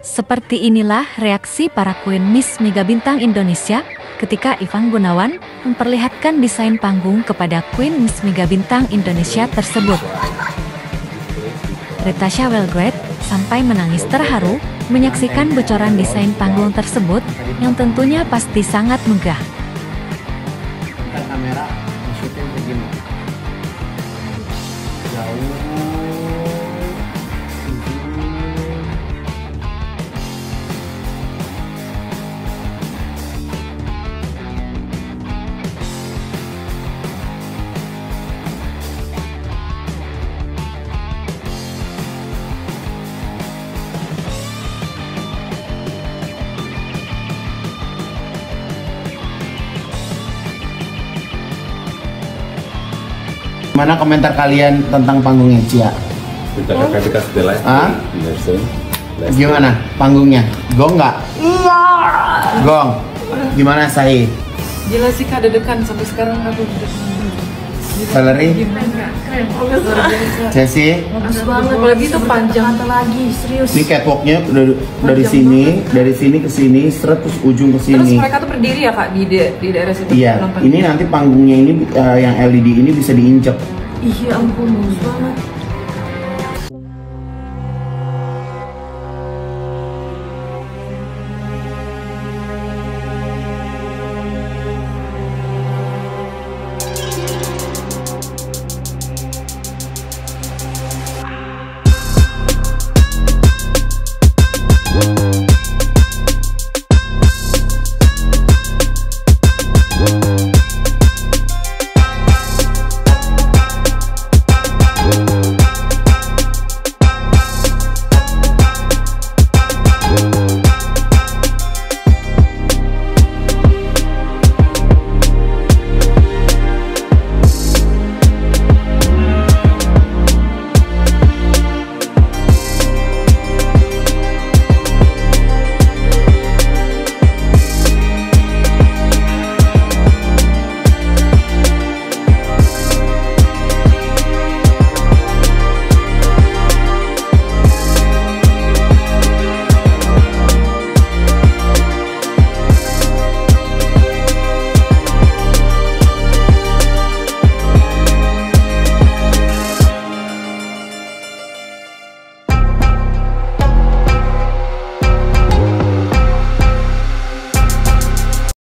Seperti inilah reaksi para Queen Miss Mega Bintang Indonesia ketika Ivan Gunawan memperlihatkan desain panggung kepada Queen Miss Mega Bintang Indonesia tersebut. Retasha Wellgrade sampai menangis terharu menyaksikan bocoran desain panggung tersebut yang tentunya pasti sangat megah. kamera jauh Mana komentar kalian tentang panggungnya Cia? Kita the live. Hah? Nursing. Gimana panggungnya? Gong nggak? Iya. Gong. Gimana Sahi? Gila sih kak dedekan sampai sekarang aku. Valerie? Keren, luar biasa. Ceci? Bagus banget, apalagi itu panjang. lagi, serius. Ini catwalknya dari, dari sini, dari sini ke sini, terus ujung ke Terus sini. mereka tuh berdiri ya kak di de- di daerah situ. Iya, ini nanti panggungnya ini eh, yang LED ini bisa diinjek. Iya ampun, bagus banget.